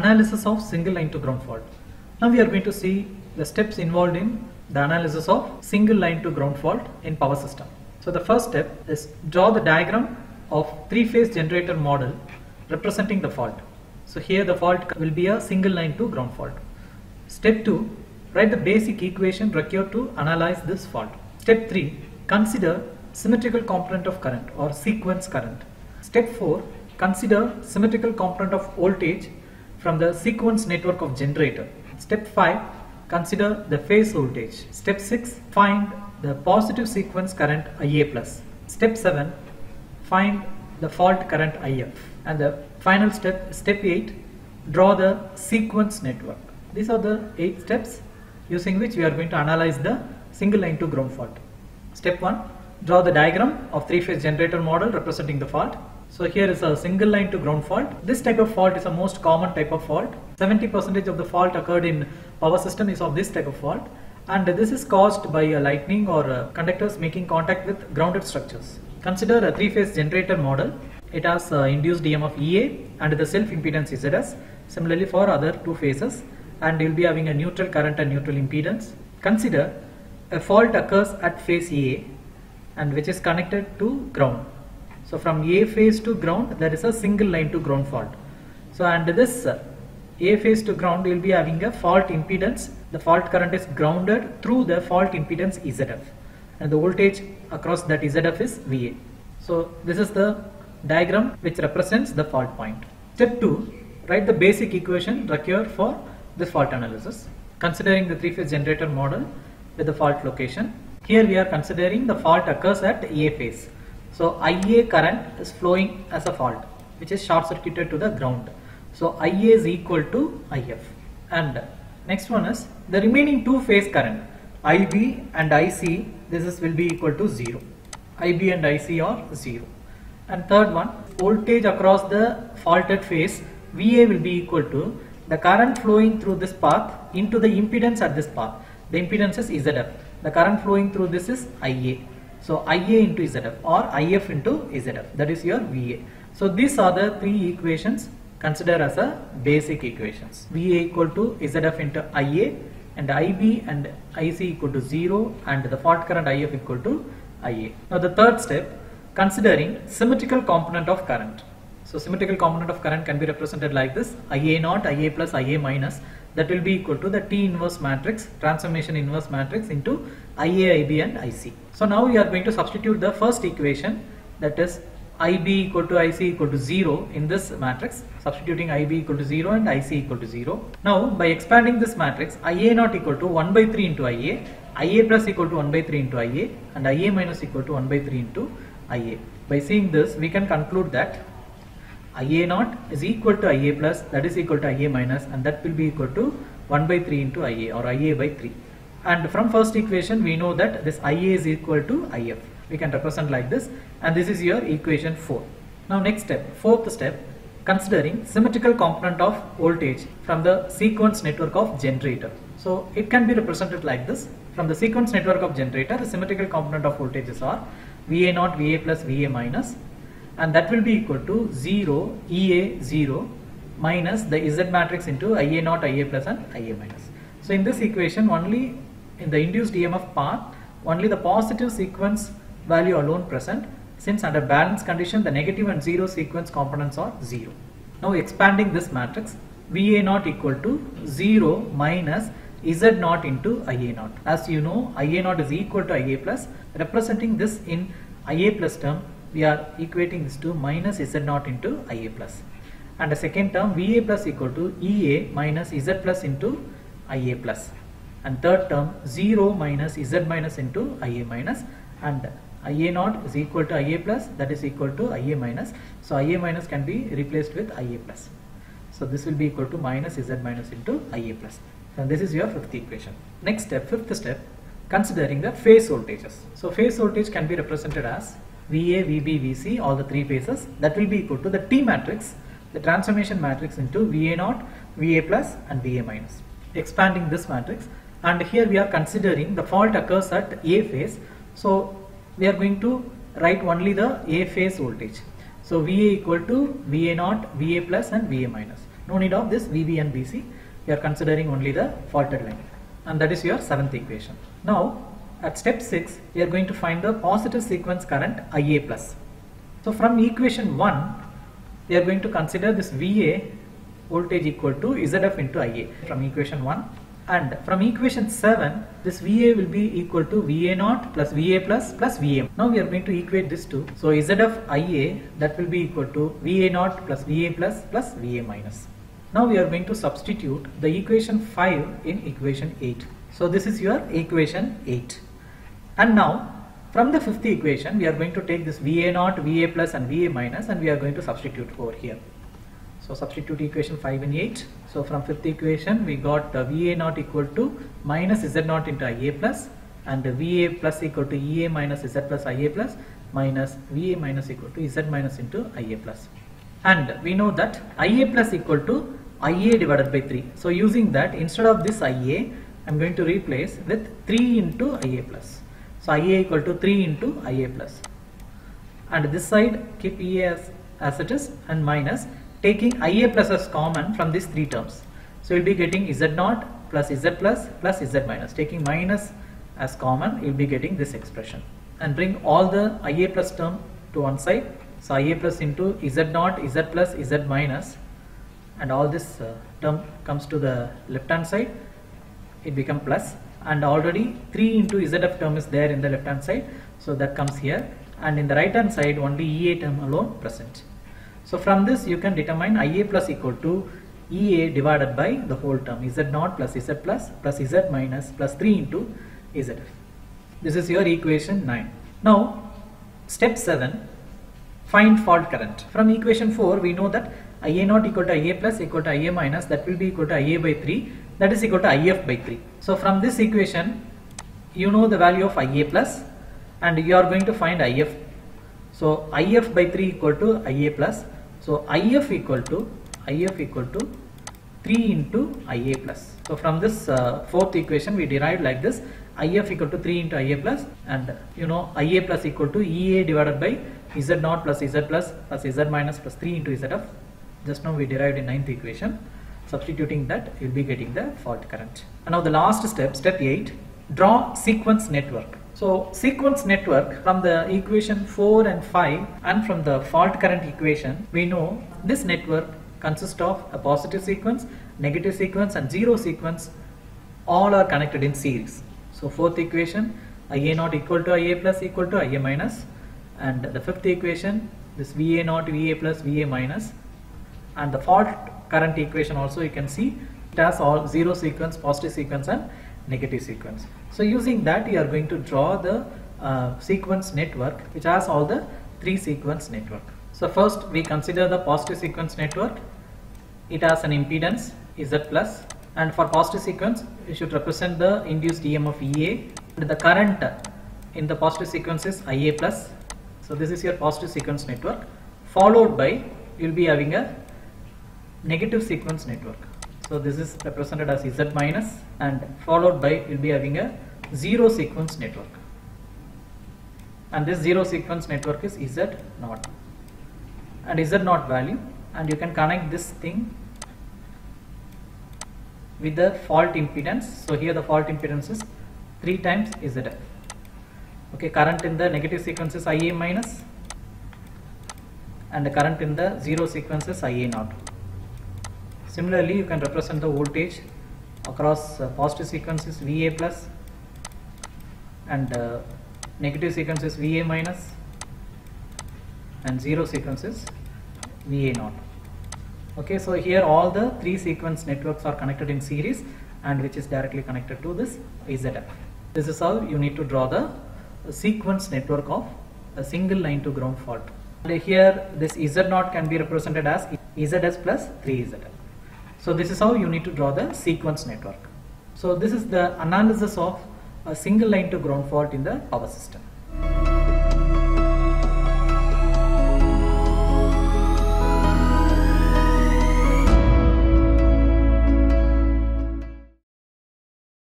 analysis of single line to ground fault. Now we are going to see the steps involved in the analysis of single line to ground fault in power system. So the first step is draw the diagram of three phase generator model representing the fault. So here the fault will be a single line to ground fault. Step 2 write the basic equation required to analyze this fault. Step 3 consider symmetrical component of current or sequence current. Step 4 consider symmetrical component of voltage from the sequence network of generator. Step 5 consider the phase voltage. Step 6 find the positive sequence current IA plus. Step 7 find the fault current IF and the final step step 8 draw the sequence network. These are the 8 steps using which we are going to analyze the single line to ground fault. Step 1 draw the diagram of three phase generator model representing the fault. So here is a single line to ground fault. This type of fault is a most common type of fault. 70% of the fault occurred in power system is of this type of fault and this is caused by a lightning or uh, conductors making contact with grounded structures. Consider a three phase generator model. It has uh, induced EMF EA and the self impedance ZS. Similarly for other two phases and you will be having a neutral current and neutral impedance. Consider a fault occurs at phase EA and which is connected to ground. So from A phase to ground there is a single line to ground fault. So and this A phase to ground will be having a fault impedance. The fault current is grounded through the fault impedance ZF and the voltage across that ZF is VA. So this is the diagram which represents the fault point. Step 2 write the basic equation required for this fault analysis. Considering the three phase generator model with the fault location. Here we are considering the fault occurs at A phase. So IA current is flowing as a fault which is short circuited to the ground. So IA is equal to IF and next one is the remaining two phase current IB and IC this is will be equal to 0. IB and IC are 0 and third one voltage across the faulted phase VA will be equal to the current flowing through this path into the impedance at this path. The impedance is ZF. The current flowing through this is IA. So IA into ZF or IF into ZF. That is your VA. So these are the three equations consider as a basic equations. VA equal to ZF into IA and IB and IC equal to 0 and the fault current IF equal to IA. Now the third step considering symmetrical component of current. So symmetrical component of current can be represented like this IA naught, IA plus, IA minus that will be equal to the T inverse matrix transformation inverse matrix into IA, IB and IC. So now we are going to substitute the first equation that is IB equal to IC equal to 0 in this matrix substituting IB equal to 0 and IC equal to 0. Now by expanding this matrix IA naught equal to 1 by 3 into IA, IA plus equal to 1 by 3 into IA and IA minus equal to 1 by 3 into IA. By seeing this we can conclude that IA naught is equal to IA plus that is equal to IA minus and that will be equal to 1 by 3 into IA or IA by 3 and from first equation we know that this IA is equal to IF we can represent like this. And this is your equation 4 now next step fourth step considering symmetrical component of voltage from the sequence network of generator. So it can be represented like this. From the sequence network of generator the symmetrical component of voltages are VA naught VA plus VA minus. And that will be equal to 0 EA 0 minus the Z matrix into IA naught IA plus and IA minus. So in this equation only in the induced EMF part only the positive sequence value alone present since under balance condition the negative and zero sequence components are 0. Now expanding this matrix VA naught equal to 0 minus Z naught into IA naught. As you know IA naught is equal to IA plus representing this in IA plus term we are equating this to minus Z naught into IA plus and the second term VA plus equal to EA minus Z plus into IA plus and third term 0 minus Z minus into IA minus. And IA naught is equal to IA plus that is equal to IA minus. So IA minus can be replaced with IA plus. So this will be equal to minus Z minus into IA plus. and this is your fifth equation. Next step fifth step considering the phase voltages. So phase voltage can be represented as VA, VB, VC, all the three phases. That will be equal to the T matrix, the transformation matrix into VA naught, VA plus and VA minus. Expanding this matrix and here we are considering the fault occurs at A phase. So we are going to write only the A phase voltage. So VA equal to VA naught, VA plus and VA minus. No need of this VB and VC. We are considering only the faulted line. And that is your seventh equation. Now, at step 6, we are going to find the positive sequence current IA plus. So from equation 1, we are going to consider this VA voltage equal to ZF into IA from equation 1 and from equation 7 this VA will be equal to VA naught plus VA plus plus VM. Now we are going to equate this to so ZF IA that will be equal to VA naught plus VA plus plus VA minus. Now we are going to substitute the equation 5 in equation 8. So this is your equation 8 and now from the fifth equation we are going to take this VA naught, VA plus and VA minus and we are going to substitute over here. So substitute equation 5 and 8. So from fifth equation we got uh, VA naught equal to minus Z naught into IA plus and VA plus equal to EA minus Z plus IA plus minus VA minus equal to Z minus into IA plus. And we know that IA plus equal to IA divided by 3. So using that instead of this IA I am going to replace with 3 into IA plus. So IA equal to 3 into IA plus. And this side keep EA as, as it is and minus taking IA plus as common from these three terms. So you'll be getting Z naught plus Z plus plus Z minus. Taking minus as common, you'll be getting this expression. And bring all the IA plus term to one side. So IA plus into Z naught, Z plus, Z minus and all this uh, term comes to the left hand side. It become plus and already 3 into ZF term is there in the left hand side. So that comes here and in the right hand side only EA term alone present. So from this you can determine IA plus equal to EA divided by the whole term Z naught plus Z plus plus Z minus plus 3 into ZF. This is your equation 9. Now step 7 find fault current. From equation 4 we know that IA naught equal to IA plus equal to IA minus that will be equal to IA by 3 that is equal to IF by 3. So from this equation you know the value of IA plus and you are going to find IF. So IF by 3 equal to IA plus so IF equal to IF equal to 3 into IA plus. So from this uh, fourth equation we derived like this IF equal to 3 into IA plus and you know IA plus equal to EA divided by Z naught plus Z plus plus Z minus plus 3 into ZF. Just now we derived in ninth equation. Substituting that you will be getting the fault current. And now the last step, step 8, draw sequence network. So sequence network from the equation 4 and 5 and from the fault current equation we know this network consists of a positive sequence, negative sequence and zero sequence all are connected in series. So fourth equation Ia naught equal to Ia plus equal to Ia minus and the fifth equation this Va naught Va plus Va minus and the fault current equation also you can see it has all zero sequence, positive sequence and negative sequence. So using that you are going to draw the uh, sequence network which has all the three sequence network. So first we consider the positive sequence network. It has an impedance Z plus and for positive sequence you should represent the induced EMF EA and the current in the positive sequence is IA plus. So this is your positive sequence network followed by you will be having a negative sequence network. So this is represented as Z minus and followed by you will be having a zero sequence network. And this zero sequence network is Z naught and Z naught value and you can connect this thing with the fault impedance. So here the fault impedance is 3 times ZF. Okay, current in the negative sequence is IA minus and the current in the zero sequence is IA naught. Similarly, you can represent the voltage across uh, positive sequence is VA plus and uh, negative sequence is VA minus and zero sequence is VA naught. Okay, so here all the three sequence networks are connected in series and which is directly connected to this ZF. This is how you need to draw the sequence network of a single line to ground fault. And here this Z naught can be represented as ZS plus 3ZF. So this is how you need to draw the sequence network. So this is the analysis of a single line to ground fault in the power system.